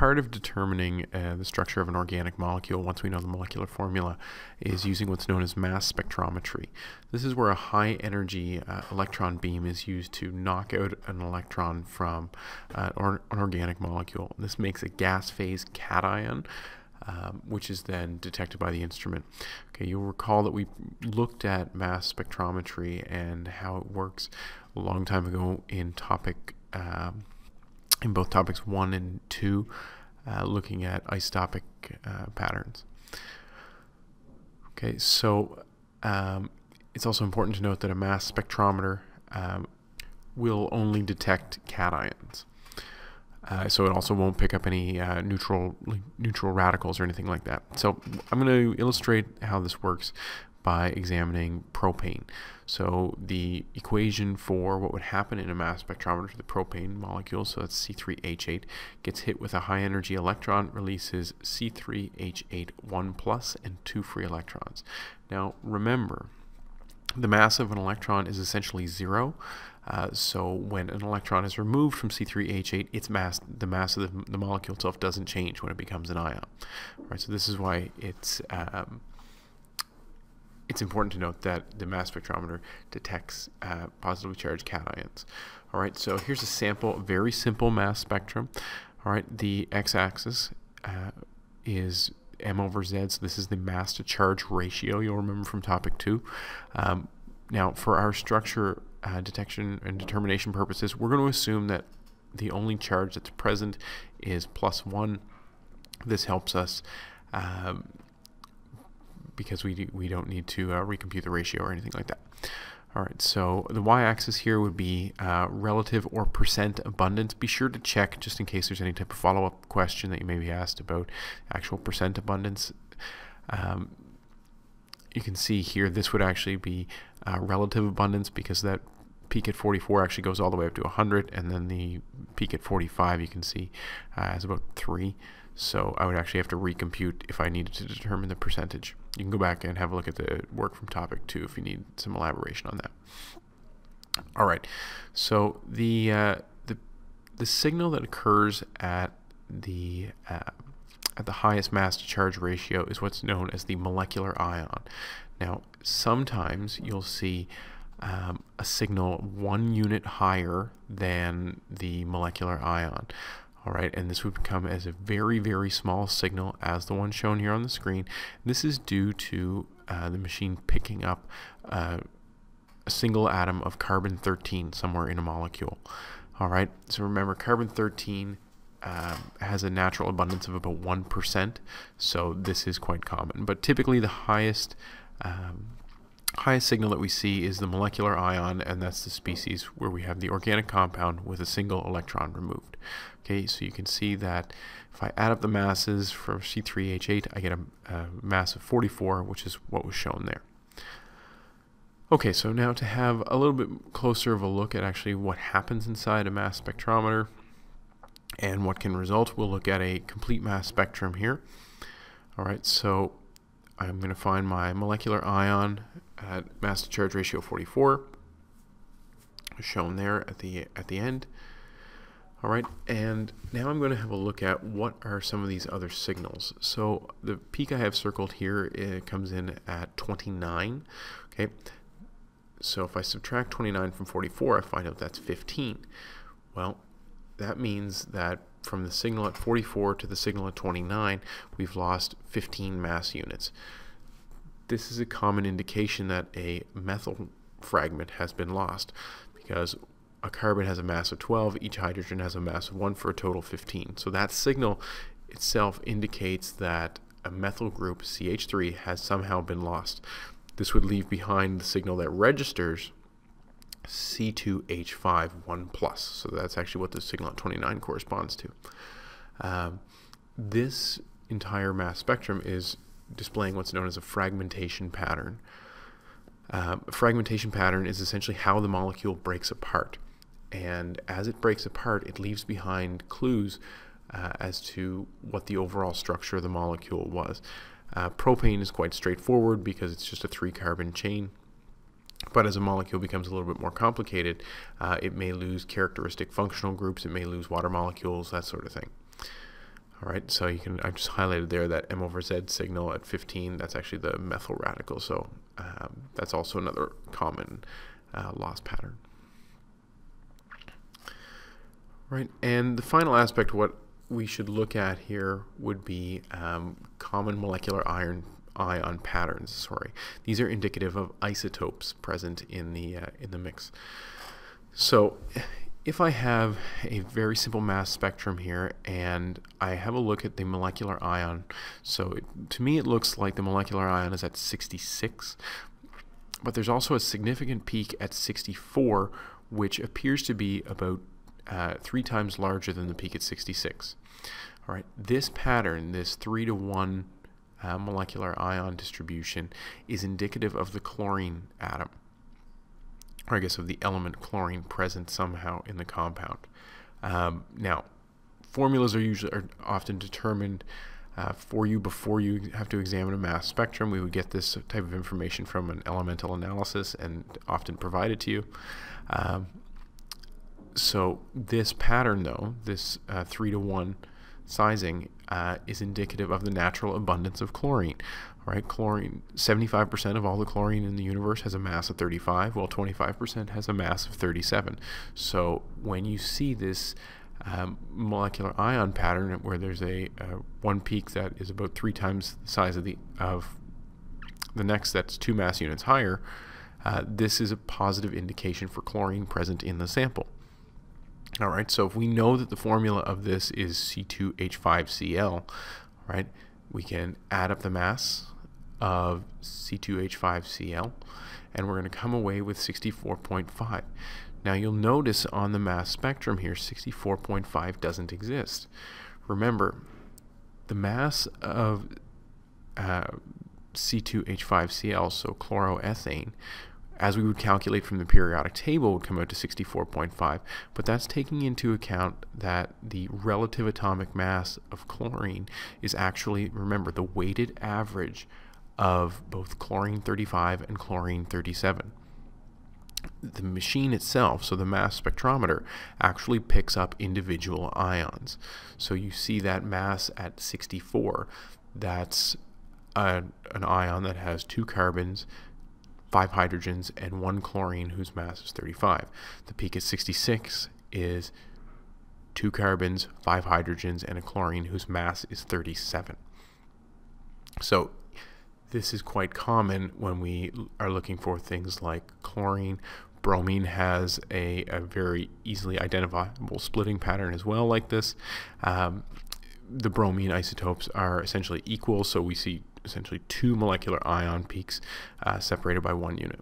part of determining uh, the structure of an organic molecule, once we know the molecular formula, is using what's known as mass spectrometry. This is where a high energy uh, electron beam is used to knock out an electron from uh, or, an organic molecule. This makes a gas phase cation. Um, which is then detected by the instrument. Okay, you'll recall that we looked at mass spectrometry and how it works a long time ago in topic um, in both topics one and two, uh, looking at isotopic uh, patterns. Okay, so um, it's also important to note that a mass spectrometer um, will only detect cations. Uh, so it also won't pick up any uh, neutral neutral radicals or anything like that. So I'm going to illustrate how this works by examining propane. So the equation for what would happen in a mass spectrometer to the propane molecule, so that's C3H8, gets hit with a high energy electron, releases C3H8 1 plus and two free electrons. Now remember, the mass of an electron is essentially zero. Uh, so when an electron is removed from C3H8, its mass, the mass of the, the, molecule itself doesn't change when it becomes an ion. Right. So this is why it's um, it's important to note that the mass spectrometer detects uh, positively charged cations. All right, so here's a sample, very simple mass spectrum. All right, the x-axis uh, is m over z, so this is the mass to charge ratio you'll remember from topic two. Um, now, for our structure uh, detection and determination purposes, we're going to assume that the only charge that's present is plus one. This helps us um, because we, do, we don't need to uh, recompute the ratio or anything like that. All right, so the y-axis here would be uh, relative or percent abundance. Be sure to check just in case there's any type of follow-up question that you may be asked about actual percent abundance. Um, you can see here this would actually be uh, relative abundance because that peak at 44 actually goes all the way up to 100 and then the peak at 45 you can see uh, is about 3 so I would actually have to recompute if I needed to determine the percentage. You can go back and have a look at the work from topic two if you need some elaboration on that. All right, so the uh, the the signal that occurs at the uh, at the highest mass to charge ratio is what's known as the molecular ion. Now, sometimes you'll see um, a signal one unit higher than the molecular ion. All right, and this would come as a very, very small signal as the one shown here on the screen. This is due to uh, the machine picking up uh, a single atom of carbon-13 somewhere in a molecule. All right, so remember carbon-13 um, has a natural abundance of about 1%, so this is quite common. But typically the highest um, highest signal that we see is the molecular ion, and that's the species where we have the organic compound with a single electron removed. Okay, so you can see that if I add up the masses for C3H8, I get a, a mass of 44, which is what was shown there. Okay, so now to have a little bit closer of a look at actually what happens inside a mass spectrometer and what can result, we'll look at a complete mass spectrum here. All right, so I'm going to find my molecular ion at mass to charge ratio 44 shown there at the at the end. All right and now I'm going to have a look at what are some of these other signals. So the peak I have circled here it comes in at 29 okay? So if I subtract 29 from 44 I find out that's 15 well that means that from the signal at 44 to the signal at 29 we've lost 15 mass units this is a common indication that a methyl fragment has been lost because a carbon has a mass of 12, each hydrogen has a mass of 1 for a total of 15. So that signal itself indicates that a methyl group, CH3, has somehow been lost. This would leave behind the signal that registers C2H5 1 plus. So that's actually what the signal at 29 corresponds to. Um, this entire mass spectrum is displaying what's known as a fragmentation pattern. Uh, a fragmentation pattern is essentially how the molecule breaks apart. And as it breaks apart, it leaves behind clues uh, as to what the overall structure of the molecule was. Uh, propane is quite straightforward because it's just a three carbon chain. But as a molecule becomes a little bit more complicated, uh, it may lose characteristic functional groups, it may lose water molecules, that sort of thing. All right, so you can, I just highlighted there that M over Z signal at 15, that's actually the methyl radical. So um, that's also another common uh, loss pattern. Right, and the final aspect, what we should look at here would be um, common molecular iron ion patterns. Sorry, these are indicative of isotopes present in the uh, in the mix. So, if I have a very simple mass spectrum here and I have a look at the molecular ion, so it, to me it looks like the molecular ion is at 66, but there's also a significant peak at 64, which appears to be about uh, three times larger than the peak at 66. All right, this pattern, this three to one uh, molecular ion distribution, is indicative of the chlorine atom, or I guess of the element chlorine present somehow in the compound. Um, now, formulas are usually are often determined uh, for you before you have to examine a mass spectrum. We would get this type of information from an elemental analysis and often provided to you. Um, so this pattern, though, this uh, 3 to 1 sizing, uh, is indicative of the natural abundance of chlorine. Right, chlorine, 75% of all the chlorine in the universe has a mass of 35, while 25% has a mass of 37. So when you see this um, molecular ion pattern where there's a uh, one peak that is about three times the size of the of the next that's two mass units higher, uh, this is a positive indication for chlorine present in the sample. All right, so if we know that the formula of this is C2H5Cl, right, we can add up the mass of C2H5Cl, and we're going to come away with 64.5. Now you'll notice on the mass spectrum here, 64.5 doesn't exist. Remember, the mass of uh, C2H5Cl, so chloroethane, as we would calculate from the periodic table, would come out to 64.5, but that's taking into account that the relative atomic mass of chlorine is actually, remember, the weighted average of both chlorine 35 and chlorine 37. The machine itself, so the mass spectrometer, actually picks up individual ions. So you see that mass at 64. That's a, an ion that has two carbons, five hydrogens, and one chlorine whose mass is 35. The peak at 66 is two carbons, five hydrogens, and a chlorine whose mass is 37. So this is quite common when we are looking for things like chlorine. Bromine has a, a very easily identifiable splitting pattern as well like this. Um, the bromine isotopes are essentially equal, so we see essentially two molecular ion peaks uh, separated by one unit.